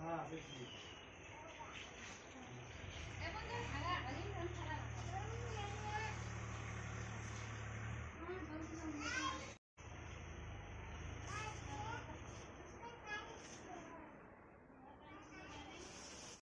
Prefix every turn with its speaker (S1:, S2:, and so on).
S1: 아, 그렇지.